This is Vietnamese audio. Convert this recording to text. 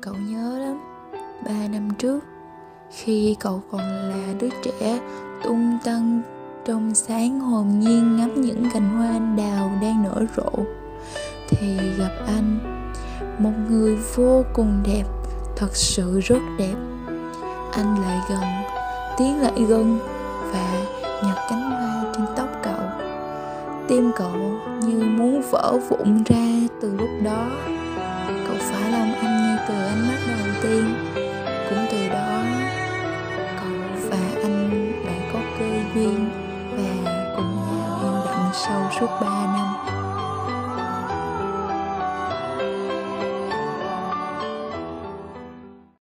Cậu nhớ lắm, Ba năm trước, Khi cậu còn là đứa trẻ tung tăng, trong sáng hồn nhiên ngắm những cành hoa anh đào đang nở rộ, thì gặp anh, một người vô cùng đẹp, thật sự rất đẹp. Anh lại gần tiến lại gần và nhặt cánh hoa trên tóc cậu. Tim cậu như muốn vỡ vụn ra từ lúc đó. Duyên. Và cùng nhau yên lặng sau suốt ba năm